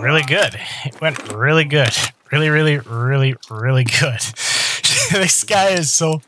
really good. It went really good. Really, really, really, really good. this guy is so